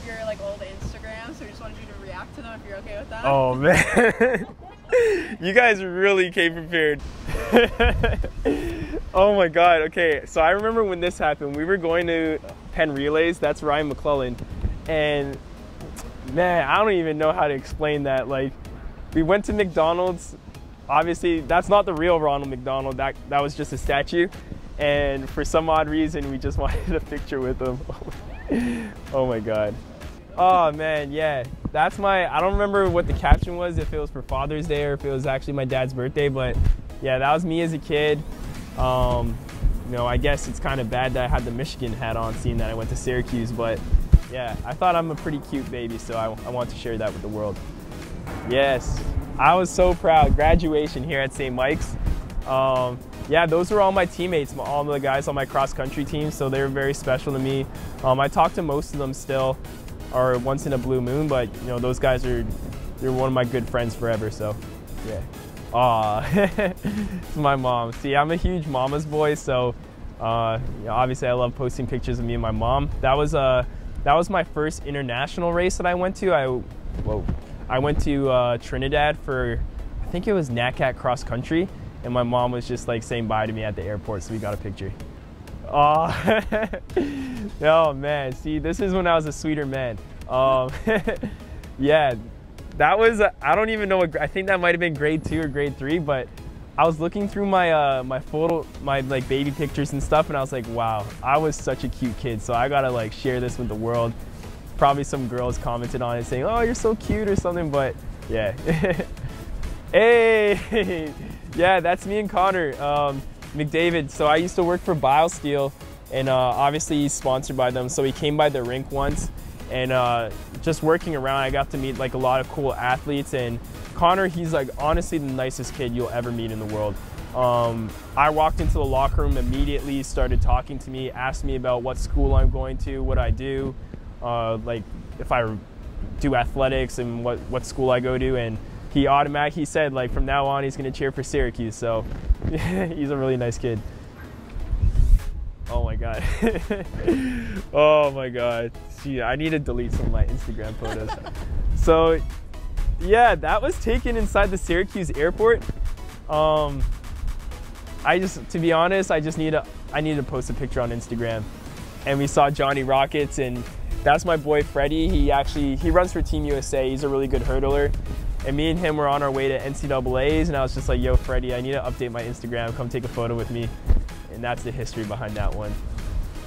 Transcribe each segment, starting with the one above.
of your like old Instagrams, so we just wanted you to react to them if you're okay with that. Oh man. you guys really came prepared. oh my god. Okay, so I remember when this happened. We were going to Penn Relays. That's Ryan McClellan, and man, I don't even know how to explain that. Like, we went to McDonald's. Obviously, that's not the real Ronald McDonald. That that was just a statue, and for some odd reason, we just wanted a picture with him. oh my god. Oh man, yeah. That's my. I don't remember what the caption was. If it was for Father's Day or if it was actually my dad's birthday, but yeah, that was me as a kid. Um, you know, I guess it's kind of bad that I had the Michigan hat on, seeing that I went to Syracuse, but yeah, I thought I'm a pretty cute baby, so I, I want to share that with the world. Yes, I was so proud. Graduation here at St. Mike's. Um, yeah, those were all my teammates, all the guys on my cross country team, so they were very special to me. Um, I talk to most of them still, or once in a blue moon, but you know those guys are they're one of my good friends forever. So, yeah. Aw, it's my mom. See, I'm a huge mama's boy, so uh, you know, obviously I love posting pictures of me and my mom. That was uh, that was my first international race that I went to. I whoa, I went to uh, Trinidad for I think it was NACAC cross country, and my mom was just like saying bye to me at the airport, so we got a picture. Oh, oh man, see, this is when I was a sweeter man. Um, yeah, that was, I don't even know what, I think that might have been grade two or grade three, but I was looking through my uh, my photo, my like baby pictures and stuff, and I was like, wow, I was such a cute kid. So I gotta like share this with the world. Probably some girls commented on it saying, oh, you're so cute or something, but yeah. hey, yeah, that's me and Connor um, McDavid. So I used to work for BioSteel, and uh, obviously he's sponsored by them. So he came by the rink once, and uh, just working around, I got to meet like a lot of cool athletes. And Connor, he's like honestly the nicest kid you'll ever meet in the world. Um, I walked into the locker room immediately, started talking to me, asked me about what school I'm going to, what I do, uh, like if I do athletics and what, what school I go to. And he automatically said like from now on he's going to cheer for Syracuse. So he's a really nice kid. Oh my god. oh my god. See, I need to delete some of my Instagram photos. so yeah, that was taken inside the Syracuse airport. Um, I just, to be honest, I just need to, I need to post a picture on Instagram. And we saw Johnny Rockets and that's my boy Freddie. He actually, he runs for Team USA. He's a really good hurdler. And me and him were on our way to NCAAs and I was just like, yo, Freddie, I need to update my Instagram. Come take a photo with me. And that's the history behind that one.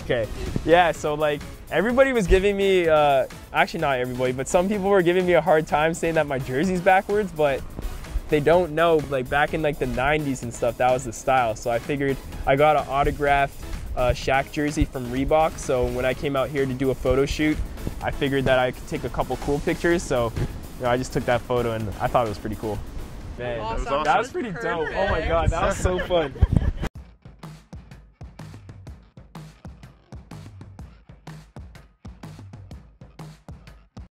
Okay, yeah, so like everybody was giving me, uh, actually not everybody, but some people were giving me a hard time saying that my jersey's backwards, but they don't know, like back in like the 90s and stuff, that was the style. So I figured I got an autographed uh, Shaq jersey from Reebok. So when I came out here to do a photo shoot, I figured that I could take a couple cool pictures. So know, I just took that photo and I thought it was pretty cool. Man, Awesome. that was, that was pretty dope. Oh my god, that was so fun.